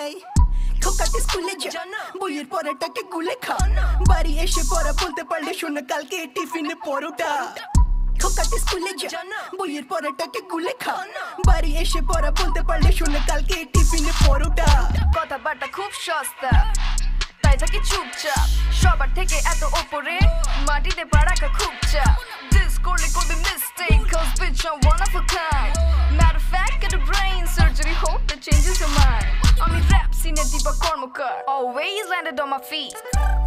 এই খোকাতে স্কুলে যা। বইয়ের পড়াটাকে গুলে খা। বাড়ি এসে পড়া বলতে পারলে শোন কালকে টিফিনে পরোটা। খোকাতে স্কুলে যা। বইয়ের পড়াটাকে গুলে খা। বাড়ি এসে পড়া বলতে পারলে শোন কালকে টিফিনে পরোটা। কথাবার্তা খুব সস্তা। তাই থাকি চুপচাপ। সবার থেকে এত ওপরে মাটিতে পা রাখা খুব চাপ। This করলে করবে mistake Cause bitch I'm one of a Always landed on my feet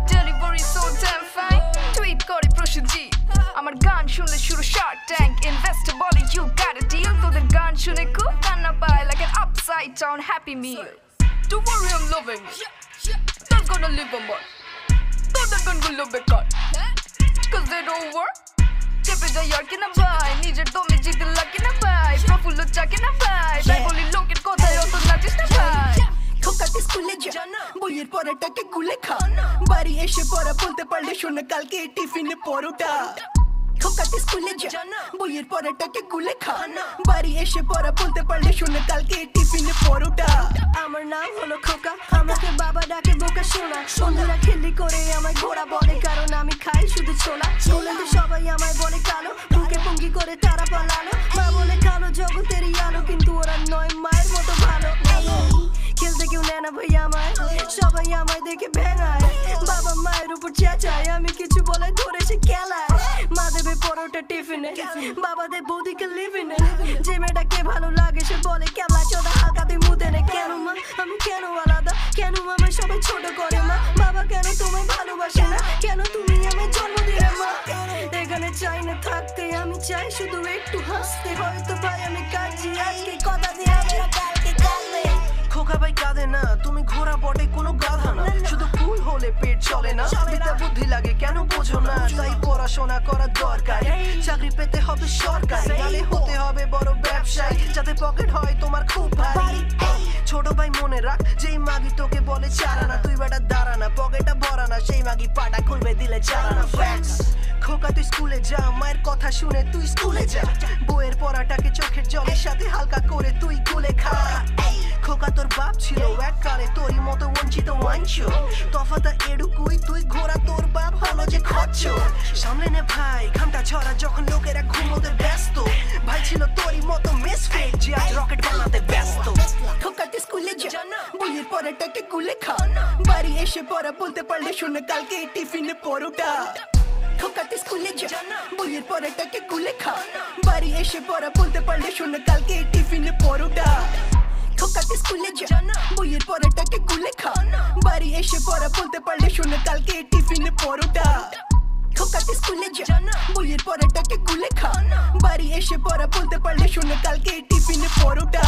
Delivery so damn fine Tweet করে প্রসেনজিৎ আমার গান শুনলে শুরু শার্ক ট্যাঙ্ক ইনভেস্টর বলে ইউ গট a deal তোদের গান শুনে খুব কান্না পায় like an upside down happy meal Don't worry I'm loving it That's gonna live on more তোদের গানগুলো বেকার Cause they don't work চেপে যাই আর কিনা ভাই নিজের দমে জিতে লাগে না ভাই প্রফুল্ল চাকে না ভাই বইয়ের পড়াটাকে গুলে খা। বাড়ি এসে পড়া বলতে পারলে শোন কালকে টিফিনে পরোটা। খোকাতে স্কুলে যা। বইয়ের গুলে খা। বাড়ি এসে পড়া বলতে পারলে শোন কালকে টিফিনে পরোটা। আমার নাম হলো খোকা আমাকে বাবা ডাকে বোকা শোনা। বন্ধুরা খেলি করে আমায় ঘোড়া বলে কারণ আমি খাই শুধু ছোলা। স্কুলে সবাই আমায় বলে কালো বুকে পুঙ্গি করে তারা পালালো। ভাই আমায়, সবাই আমায় দেখে ভেঙায় বাবা মায়ের উপর চেঁচায়, আমি কিছু বলে ধরে সে খেলায়। মা দেবে পরোটা টিফিনে, বাবা দেব বৌদিকে লিভিনে যে মেয়েটাকে ভালো লাগে, সে বলে কেমলা চোদা, হালকা তুই মুদে নে। কেন মা? আমি কেন আলাদা? কেন আমায় সবাই ছোট করে মা? বাবা কেন তোমায় ভালোবাসে না? কেন তুমি আমায় জন্ম দিলে মা? এখানে চাই না থাকতে, আমি চাই শুধু একটু হাসতে। হয়তো ভাই আমি কাঁদছি, আজকে কথা দিয়ে আমরা পেট চলে না। বিদ্যা বুদ্ধি লাগে কেন বোঝো না? তাই পড়াশোনা করা দরকার। চাকরি পেতে হবে সরকারি নালে হতে হবে বড় ব্যবসায়ী। যাতে পকেট হয় তোমার খুব ভারী। ছোট ভাই মনে রাখ যেই মাগি তোকে বলে চারানা তুই বেটা দাঁড়ানা পকেটটা ভরা না সেই মাগি পাটা খুলবে দিলে চারানা ফ্যাক্স খোকা তুই স্কুলে যা মায়ের কথা শুনে তুই স্কুলে যা। বইয়ের পড়াটাকে চোখের জলের সাথে হালকা করে তুই গুলে খা। খোকা তোর বাপ ছিল এককালে তোরই মতো ওয়াঞ্চ তফাতা এডুকুই তুই ঘোড়া তোর বাপ হলো যে খরচ সামলে নে ভাই ঘামটা ছড়া যখন লোকেরা ঘুমোতে ব্যস্ত। ভাই ছিল তোরই মতো মিসফিট যে আজ রকেট বানাতে ব্যস্ত। খোকাতে স্কুলে যা বইয়ের পড়াটাকে গুলে খা। বাড়ি এসে পড়া বলতে পারলে শোন কালকে টিফিনে পরোটা। খোকাতে স্কুলে যা বইয়ের পড়াটাকে গুলে খা। বাড়ি এসে পড়া বলতে পারলে শোন কালকে টিফিনে পরোটা। খোকাতে স্কুলে যা বইয়ের পড়াটাকে গুলে এসে পড়া, বলতে পারলে শুনে, কালকে টিফিনে পরোটা। খোকাতে স্কুলে যা, বইয়ের পরোটাকে গুলে খা। বাড়ি এসে পড়া, বলতে পারলে শুনে, কালকে টিফিনে পরোটা।